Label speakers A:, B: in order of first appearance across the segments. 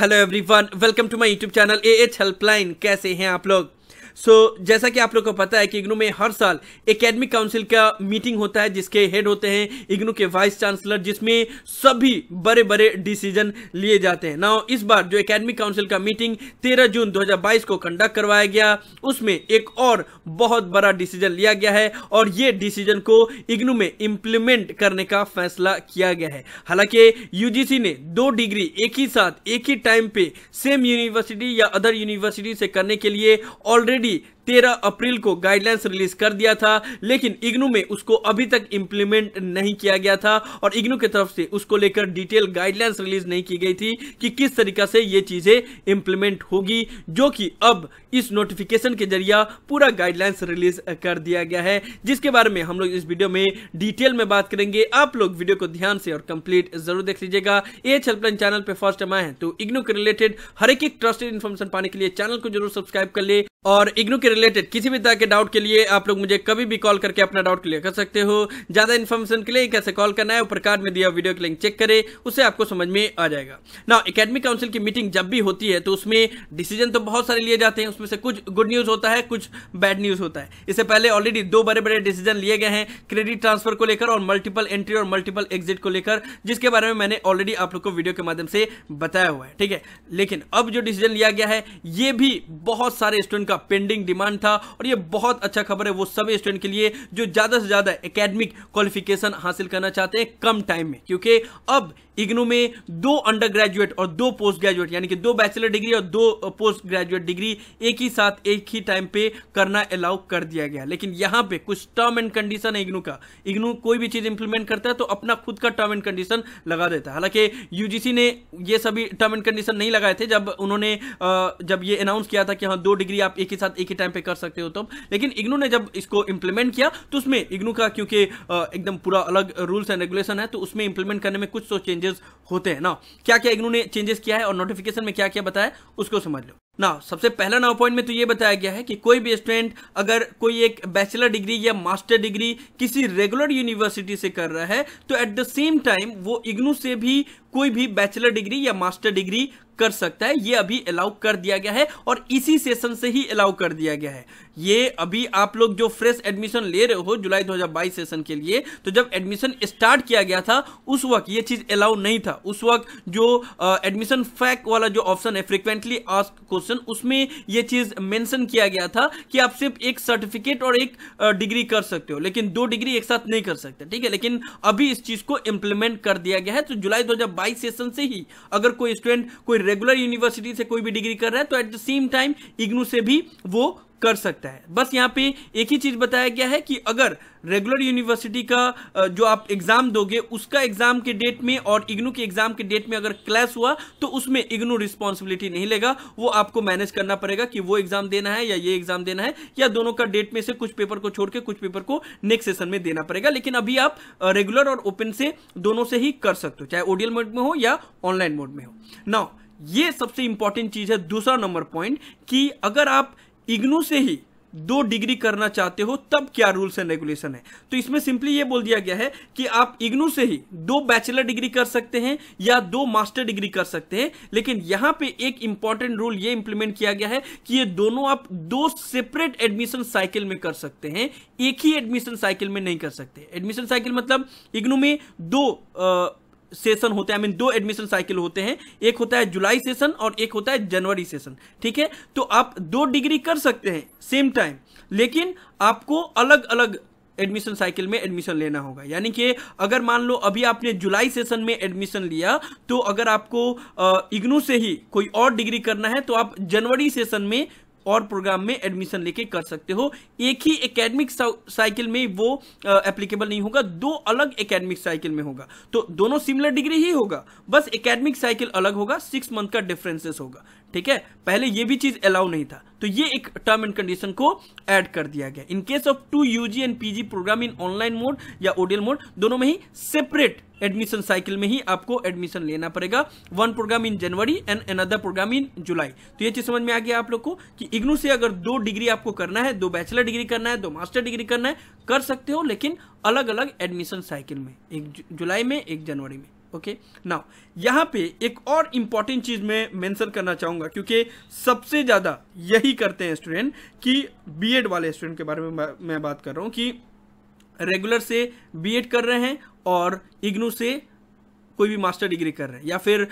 A: Hello everyone welcome to my YouTube channel A H helpline कैसे हैं आप लोग? सो so, जैसा कि आप लोग को पता है कि इग्नू में हर साल एकेडमिक काउंसिल का मीटिंग होता है जिसके हेड होते हैं इग्नू के वाइस चांसलर जिसमें सभी बड़े बड़े डिसीज़न लिए जाते हैं। नाउ इस बार जो एकेडमिक काउंसिल का मीटिंग 13 जून 2022 को कंडक्ट करवाया गया उसमें एक और बहुत बड़ा डिसीज़न लिया गया है और ये डिसीज़न को इग्नू में इंप्लीमेंट करने का फैसला किया गया है। हालाँकि यूजीसी ने दो डिग्री एक ही साथ एक ही टाइम पे सेम यूनिवर्सिटी या अदर यूनिवर्सिटी से करने के लिए ऑलरेडी ready तेरह अप्रैल को गाइडलाइंस रिलीज़ कर दिया था, लेकिन इग्नू में उसको अभी तक इंप्लीमेंट नहीं किया गया था और इग्नू की तरफ़ से उसको लेकर डिटेल गाइडलाइंस रिलीज़ नहीं की गई थी कि किस तरीका से ये चीज़ें इंप्लीमेंट होगी, जो कि अब इस नोटिफिकेशन के ज़रिए पूरा गाइडलाइंस रिलीज़ कर दिया गया है। जिसके बारे में हम लोग इस वीडियो में डिटेल में बात करेंगे। आप लोग वीडियो को ध्यान से और कंप्लीट ज़रूर देख लीजिएगा। एच हेल्पलाइन चैनल पे फ़र्स्ट टाइम आए हैं तो इग्नू के रिलेटेड हर एक ट्रस्टेड इन्फॉर्मेशन पाने के लिए चैनल को ज़रूर सब्सक्राइब कर ले और इग्नू के रिलेटेड किसी भी तरह के डाउट के लिए आप लोग मुझे कभी भी कॉल करके अपना डाउट क्लियर कर सकते हो। ज़्यादा इन्फॉर्मेशन के लिए कैसे कॉल करना है ऊपर कार्ड में दिया वीडियो की लिंक चेक करें उससे आपको समझ में आ जाएगा। ना एकेडमिक काउंसिल की मीटिंग जब भी होती है तो उसमें डिसीज़न तो बहुत सारे लिए जाते हैं, उसमें से कुछ गुड न्यूज़ होता है, कुछ बैड न्यूज़ होता है। इससे पहले ऑलरेडी दो बड़े बड़े डिसीज़न लिए गए हैं क्रेडिट ट्रांसफ़र को लेकर और मल्टीपल एंट्री और मल्टीपल एग्जिट को लेकर, जिसके बारे में मैंने ऑलरेडी आप लोग को वीडियो के माध्यम से बताया हुआ है, ठीक है? लेकिन अब जो डिसीज़न लिया गया है, ये भी बहुत सारे स्टूडेंट का पेंडिंग डिमांड था और यह बहुत अच्छा खबर है वो सभी स्टूडेंट के लिए जो ज़्यादा से ज़्यादा एकेडमिक क्वालिफिकेशन हासिल करना चाहते हैं कम टाइम में, क्योंकि अब इग्नू में दो अंडर ग्रेजुएट और दो पोस्ट ग्रेजुएट यानी कि दो बैचलर डिग्री और दो पोस्ट ग्रेजुएट डिग्री एक ही साथ, एक ही टाइम पे करना अलाउ कर दिया गया। लेकिन यहाँ पे कुछ टर्म एंड कंडीशन है इग्नू का। इग्नू कोई भी चीज़ इंप्लीमेंट करता है तो अपना खुद का टर्म एंड कंडीशन लगा देता है। हालाँकि यूजीसी ने ये सभी टर्म एंड कंडीशन नहीं लगाए थे जब उन्होंने जब ये अनाउंस किया था कि हाँ दो डिग्री आप एक ही साथ, एक ही टाइम पे कर सकते हो तो लेकिन इग्नू ने जब इसको इंप्लीमेंट किया तो उसमें इग्नू का, क्योंकि एकदम पूरा अलग रूल्स एंड रेगुलेशन है तो उसमें इंप्लीमेंट करने में कुछ तो चेंजेस होते हैं। ना क्या क्या इग्नू ने चेंजेस किया है और नोटिफिकेशन में क्या क्या बताया उसको समझ लो। ना सबसे पहला नाउ पॉइंट में तो ये बताया गया है कि कोई भी स्टूडेंट अगर कोई एक बैचलर डिग्री या मास्टर डिग्री किसी रेगुलर यूनिवर्सिटी से कर रहा है तो एट द सेम टाइम वो इग्नू से भी कोई भी बैचलर डिग्री या मास्टर डिग्री कर सकता है, ये अभी अलाउ कर दिया गया है और इसी सेशन से ही अलाउ कर दिया गया है। ये अभी आप लोग जो फ्रेश एडमिशन ले रहे हो जुलाई 2022 सेशन के लिए तो जब एडमिशन स्टार्ट किया गया था, उस वक्त ये चीज़ अलाउ नहीं था। उस वक्त जो एडमिशन फैक वाला जो ऑप्शन है फ्रिक्वेंटली आस्क क्वेश्चन उसमें ये चीज़ मेंशन किया गया था कि आप सिर्फ़ एक सर्टिफिकेट और एक डिग्री कर सकते हो, लेकिन दो डिग्री एक साथ नहीं कर सकते, ठीक है? लेकिन अभी इस चीज़ को इंप्लीमेंट कर दिया गया है तो जुलाई दो हज़ार बाईस सेशन से ही अगर कोई स्टूडेंट कोई रेगुलर यूनिवर्सिटी से कोई भी डिग्री कर रहा है तो at the same time IGNOU से भी वो कर सकता है। बस यहाँ पे एक ही चीज़ बताया गया है कि अगर रेगुलर यूनिवर्सिटी का जो आप एग्ज़ाम दोगे, उसका एग्ज़ाम के डेट में और इग्नू के एग्ज़ाम के डेट में अगर क्लैश हुआ तो उसमें इग्नू रिस्पॉन्सिबिलिटी नहीं लेगा। वो आपको मैनेज करना पड़ेगा कि वो एग्ज़ाम देना है या ये एग्ज़ाम देना है, या दोनों का डेट में से कुछ पेपर को छोड़ के कुछ पेपर को नेक्स्ट सेशन में देना पड़ेगा। लेकिन अभी आप रेगुलर और ओपन से दोनों से ही कर सकते हो, चाहे ओडियल मोड में हो या ऑनलाइन मोड में हो। नाउ ये सबसे इंपॉर्टेंट चीज़ है दूसरा नंबर पॉइंट कि अगर आप इग्नू से ही दो डिग्री करना चाहते हो तब क्या रूल्स एंड रेगुलेशन है? तो इसमें सिंपली ये बोल दिया गया है कि आप इग्नू से ही दो बैचलर डिग्री कर सकते हैं या दो मास्टर डिग्री कर सकते हैं लेकिन यहाँ पे एक इंपॉर्टेंट रूल ये इंप्लीमेंट किया गया है कि ये दोनों आप दो सेपरेट एडमिशन साइकिल में कर सकते हैं एक ही एडमिशन साइकिल में नहीं कर सकते। एडमिशन साइकिल मतलब इग्नू में दो आ, सेशन होते हैं आई मीन दो एडमिशन साइकिल होते हैं। एक होता है जुलाई सेशन और एक होता है जनवरी सेशन ठीक है? तो आप दो डिग्री कर सकते हैं सेम टाइम लेकिन आपको अलग अलग एडमिशन साइकिल में एडमिशन लेना होगा। यानी कि अगर मान लो अभी आपने जुलाई सेशन में एडमिशन लिया तो अगर आपको इग्नू से ही कोई और डिग्री करना है तो आप जनवरी सेशन में और प्रोग्राम में एडमिशन लेके कर सकते हो। एक ही एकेडमिक साइकिल में वो एप्लीकेबल नहीं होगा। दो अलग एकेडमिक साइकिल में होगा। तो दोनों सिमिलर डिग्री ही होगा। बस एकेडमिक साइकिल अलग होगा। सिक्स मंथ का डिफरेंसेस होगा। ठीक है? पहले ये भी चीज़ अलाउ नहीं था। तो ये एक टर्म एंड कंडीशन को ऐड कर दिया गया। In case of two UG and PG programme in online mode या ओडियल मोड दोनों में ही सेपरेट एडमिशन साइकिल में ही आपको एडमिशन लेना पड़ेगा। One programme in January and another programme in July तो ये चीज़ समझ में आ गया आप लोग को कि इग्नू से अगर दो डिग्री आपको करना है, दो बैचलर डिग्री करना है, दो मास्टर डिग्री करना है, कर सकते हो, लेकिन अलग अलग एडमिशन साइकिल में, एक जुलाई में, एक जनवरी में। ओके नाउ यहाँ पे एक और इंपॉर्टेंट चीज़ मैं मेंशन करना चाहूँगा, क्योंकि सबसे ज़्यादा यही करते हैं स्टूडेंट कि बीएड वाले स्टूडेंट के बारे में मैं बात कर रहा हूँ कि रेगुलर से बीएड कर रहे हैं और इग्नू से कोई भी मास्टर डिग्री कर रहे हैं, या फिर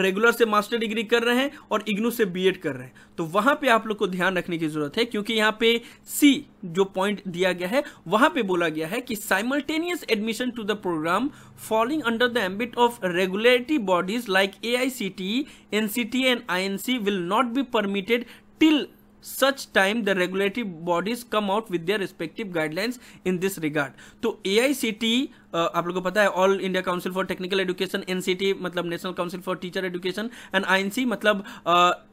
A: रेगुलर से मास्टर डिग्री कर रहे हैं और इग्नू से बीएड कर रहे हैं। तो वहाँ पे आप लोग को ध्यान रखने की ज़रूरत है, क्योंकि यहाँ पे सी जो पॉइंट दिया गया है, वहाँ पे बोला गया है कि simultaneous admission to the programme following under the ambit of regulatory bodies like A I C T NCT and I N C will not be permitted till such time the regulatory bodies come out with their respective guidelines in this regard. तो AICT uh, आप लोगों को पता है All India Council for Technical Education NCT मतलब National Council for Teacher Education and INC मतलब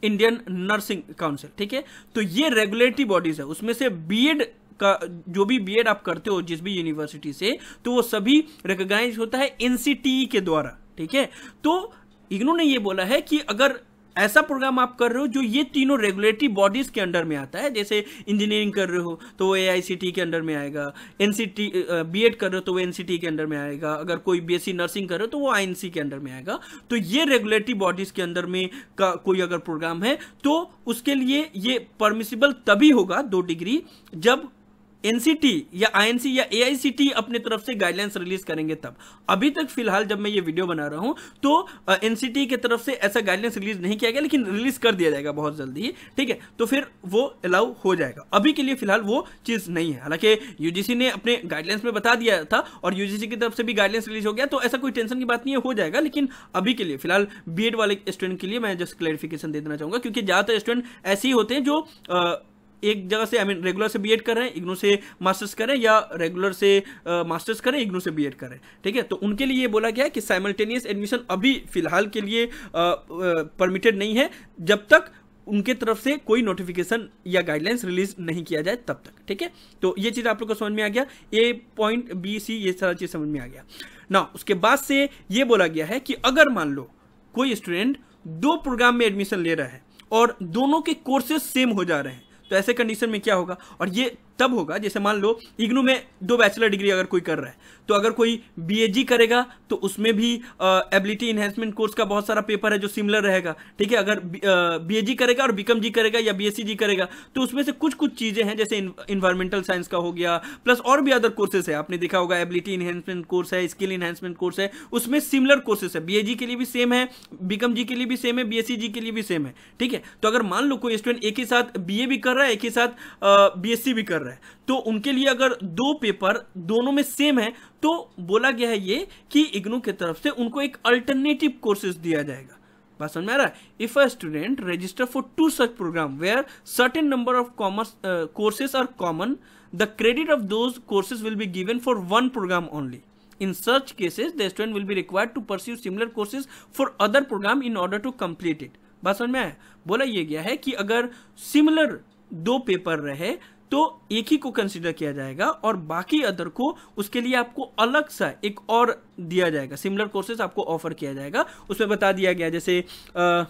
A: Indian Nursing Council ठीक है? तो ये रेगुलेटरी बॉडीज है। उसमें से बी एड का जो भी बीएड आप करते हो जिस भी यूनिवर्सिटी से तो वो सभी रिकोगनाइज होता है एनसीटी के द्वारा ठीक है? तो इग्नू ने ये बोला है कि अगर ऐसा प्रोग्राम आप कर रहे हो जो ये तीनों रेगुलेटरी बॉडीज के अंडर में आता है। जैसे इंजीनियरिंग कर रहे हो तो वो एआईसीटी के अंडर में आएगा। एनसीटी बीएड कर रहे हो तो वो एनसीटी के अंडर में आएगा। अगर कोई बीएससी नर्सिंग कर रहे हो तो वो आईएनसी के अंडर में आएगा। तो ये रेगुलेटरी बॉडीज के अंदर में का कोई अगर प्रोग्राम है तो उसके लिए ये परमिसिबल तभी होगा दो डिग्री जब एनसीटी या आईएनसी या एआईसीटी अपने तरफ़ से गाइडलाइंस रिलीज़ करेंगे तब। अभी तक फ़िलहाल जब मैं ये वीडियो बना रहा हूँ तो एनसीटी की तरफ़ से ऐसा गाइडलाइंस रिलीज़ नहीं किया गया, लेकिन रिलीज़ कर दिया जाएगा बहुत जल्दी ही, ठीक है? तो फिर वो अलाउ हो जाएगा। अभी के लिए फ़िलहाल वो चीज़ नहीं है। हालाँकि यूजीसी ने अपने गाइडलाइंस में बता दिया था और यूजीसी की तरफ़ से भी गाइडलाइंस रिलीज़ हो गया तो ऐसा कोई टेंशन की बात नहीं है, हो जाएगा, लेकिन अभी के लिए फ़िलहाल बीएड वाले स्टूडेंट के लिए मैं जस्ट क्लैरिफिकेशन दे देना चाहूँगा, क्योंकि ज़्यादातर स्टूडेंट ऐसे ही होते हैं जो एक जगह से आई मीन रेगुलर से बीएड कर रहे हैं इग्नू से मास्टर्स करें, या रेगुलर से मास्टर्स करें, इग्नू से बीएड करें, ठीक है? तो उनके लिए ये बोला गया है कि साइमल्टेनियस एडमिशन अभी फ़िलहाल के लिए परमिटेड नहीं है, जब तक उनके तरफ़ से कोई नोटिफिकेशन या गाइडलाइंस रिलीज़ नहीं किया जाए, तब तक, ठीक है? तो ये चीज़ आप लोग को समझ में आ गया ए पॉइंट बी सी ये सारा चीज़ समझ में आ गया। ना उसके बाद से ये बोला गया है कि अगर मान लो कोई स्टूडेंट दो प्रोग्राम में एडमिशन ले रहा है और दोनों के कोर्सेज सेम हो जा रहे हैं तो ऐसे कंडीशन में क्या होगा? और ये तब होगा, जैसे मान लो, इग्नू में दो बैचलर डिग्री अगर कोई कर रहा है तो अगर कोई बीएजी करेगा तो उसमें भी एबिलिटी इन्हेंसमेंट कोर्स का बहुत सारा पेपर है जो सिमिलर रहेगा, ठीक है? अगर बीएजी करेगा और बीकम जी करेगा या बी जी करेगा तो उसमें से कुछ कुछ चीज़ें हैं, जैसे इन्वायरमेंटल साइंस का हो गया प्लस और भी अदर कोर्सेस है, आपने देखा होगा एबिलिटी इन्हेंसमेंट कोर्स है स्किल इन्हेंसमेंट कोर्स है, उसमें सिमिलर कोर्सेस है बीएजी के लिए भी सेम है बीकम जी के लिए भी सेम है बी जी के लिए भी सेम है, ठीक है? तो अगर मान लो कोई स्टूडेंट एक ही साथ बीए भी कर रहा है, एक ही साथ बीएससी भी कर रहा है तो उनके लिए अगर दो पेपर दोनों में सेम है तो बोला गया है ये कि इग्नू की तरफ़ से उनको एक अल्टरनेटिव कोर्सेज दिया जाएगा। बात समझ में आ रहा है? If a student register for two such programme where certain number of commerce courses are common the credit of those courses will be given for one programme only in such cases, the student will be required to pursue similar courses for other program in order to complete it. बात समझ में आया? बोला ये गया है कि अगर सिमिलर दो पेपर रहे तो एक ही को कंसिडर किया जाएगा और बाकी अदर को उसके लिए आपको अलग सा एक और दिया जाएगा। सिमिलर कोर्सेज आपको ऑफ़र किया जाएगा। उसमें बता दिया गया जैसे आ,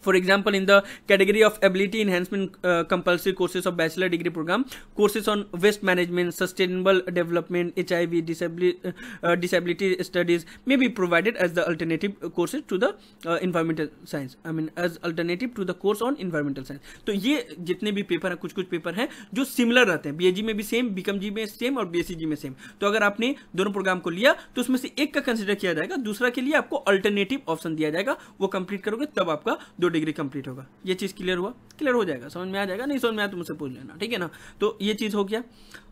A: For example, in the category of ability enhancement uh, compulsory courses of bachelor degree program, courses on waste management, sustainable development, HIV, disability, uh, uh, disability studies may be provided as the alternative courses to the uh, environmental science. I mean, as alternative to the course on environmental science. तो ये जितने भी paper हैं कुछ कुछ paper हैं जो similar रहते हैं बीएजी में भी सेम बीकम जी में सेम और बीएससी में सेम तो अगर आपने दोनों प्रोग्राम को लिया तो उसमें से एक का कंसिडर किया जाएगा दूसरा के लिए आपको अल्टरनेटिव ऑप्शन दिया जाएगा वो कंप्लीट करोगे तब आपका दो डिग्री कंप्लीट होगा। ये चीज़ क्लियर हुआ? क्लियर हो जाएगा। समझ में आ जाएगा? नहीं, समझ में आया तो मुझसे पूछ लेना, ठीक है ना? तो ये चीज़ हो गया।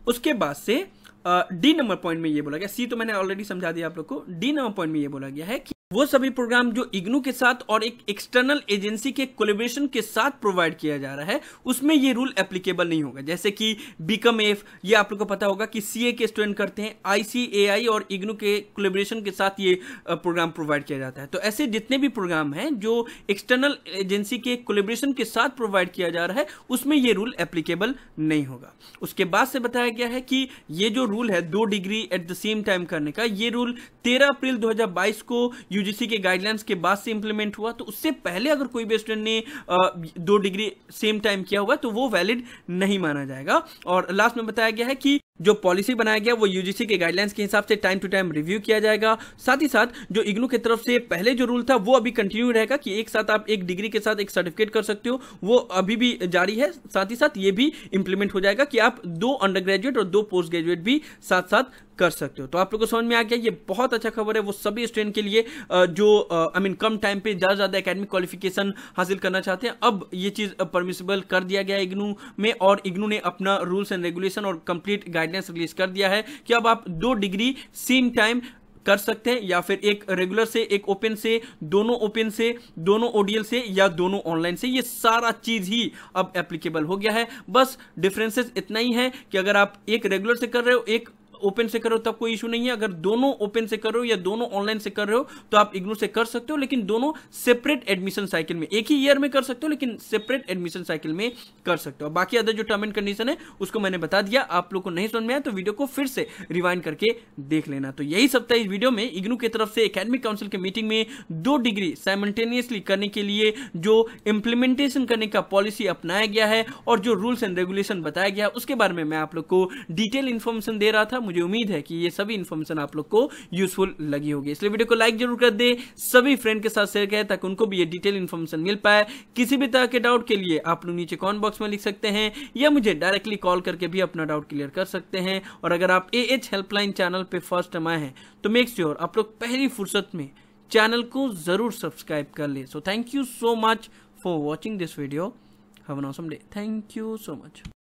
A: उसके बाद से डी नंबर पॉइंट में ये बोला गया। सी तो मैंने ऑलरेडी समझा दिया आप लोग को। डी नंबर पॉइंट में ये बोला गया है कि वो सभी प्रोग्राम जो इग्नू के साथ और एक एक्सटर्नल एजेंसी के कोलेब्रेशन के साथ प्रोवाइड किया जा रहा है, उसमें ये रूल एप्लीकेबल नहीं होगा। जैसे कि बीकम एफ़ ये आप लोग को पता होगा कि सीए के स्टूडेंट करते हैं आईसीएआई और इग्नू के कोलेब्रेशन के साथ ये प्रोग्राम प्रोवाइड किया जाता है। तो ऐसे जितने भी प्रोग्राम हैं जो एक्सटर्नल एजेंसी के कोलेब्रेशन के साथ प्रोवाइड किया जा रहा है, उसमें ये रूल एप्लीकेबल नहीं होगा। उसके बाद से बताया गया है कि ये जो रूल है, दो degree at the same time करने का, ये रूल तेरह अप्रैल दो हज़ार बाईस को यूजीसी के गाइडलाइंस के बाद से इंप्लीमेंट हुआ तो उससे पहले अगर कोई भी स्टूडेंट ने दो डिग्री सेम टाइम किया हुआ तो वो वैलिड नहीं माना जाएगा। और लास्ट में बताया गया है कि जो पॉलिसी बनाया गया, वो यूजीसी के गाइडलाइंस के हिसाब से टाइम टू टाइम रिव्यू किया जाएगा। साथ ही साथ, जो इग्नू की तरफ़ से पहले जो रूल था, वो अभी कंटिन्यू रहेगा कि एक साथ आप एक डिग्री के साथ एक सर्टिफिकेट कर सकते हो। वो अभी भी जारी है। साथ ही साथ ये भी इंप्लीमेंट हो जाएगा कि आप दो अंडर ग्रेजुएट और दो पोस्ट ग्रेजुएट भी साथ साथ कर सकते हो। तो आप लोग को समझ में आ गया, ये बहुत अच्छा खबर है। वो सभी स्टूडेंट के लिए जो आई मीन कम टाइम पे ज़्यादा ज़्यादा एकेडमिक क्वालिफिकेशन हासिल करना चाहते हैं, अब ये चीज़ परमिसेबल कर दिया गया इग्नू में और इग्नू ने अपना रूल्स एंड रेगुलेशन और कंप्लीट गाइडलाइंस रिलीज़ कर दिया है कि अब आप दो डिग्री सेम टाइम कर सकते हैं या फिर एक रेगुलर से, एक ओपन से, दोनों ओपन से, दोनों ओडीएल से या दोनों ऑनलाइन से, ये सारा चीज़ ही अब एप्लीकेबल हो गया है। बस डिफरेंसेस इतना ही है कि अगर आप एक रेगुलर से कर रहे हो, एक ओपन से करो, तब कोई इशू नहीं है। अगर दोनों ओपन से कर रहे हो या दोनों ऑनलाइन से कर रहे हो तो आप इग्नू से कर सकते हो, लेकिन दोनों सेपरेट एडमिशन साइकिल में, एक ही ईयर में कर सकते हो, लेकिन सेपरेट एडमिशन साइकिल में कर सकते हो। बाकी अदर जो टर्म एंड कंडीशन है, उसको मैंने बता दिया। आप लोग को नहीं समझ में आया तो वीडियो को फिर से रिवाइंड करके देख लेना। तो यही सब था इस वीडियो में। इग्नू की तरफ़ से एकेडमिक काउंसिल के मीटिंग में दो डिग्री साइमल्टेनियसली करने के लिए जो इंप्लीमेंटेशन करने का पॉलिसी अपनाया गया है और जो रूल्स एंड रेगुलेशन बताया गया उसके बारे में मैं आप लोग को डिटेल इन्फॉर्मेशन दे रहा था। मुझे उम्मीद है कि ये सभी इन्फॉर्मेशन आप लोग को यूजफुल लगी होगी। इसलिए वीडियो को लाइक ज़रूर कर दे, सभी फ्रेंड के साथ शेयर करें ताकि उनको भी ये डिटेल इन्फॉर्मेशन मिल पाए। किसी भी तरह के डाउट के लिए आप लोग नीचे कॉमेंट बॉक्स में लिख सकते हैं, या मुझे डायरेक्टली कॉल करके भी अपना डाउट क्लियर कर सकते हैं। और अगर आप ए एच हेल्पलाइन चैनल पर फ़र्स्ट टाइम आए हैं तो मेक श्योर आप लोग पहली फुर्सत में चैनल को ज़रूर सब्सक्राइब कर ले। So thank you so much for watching this video have an awesome day thank you so much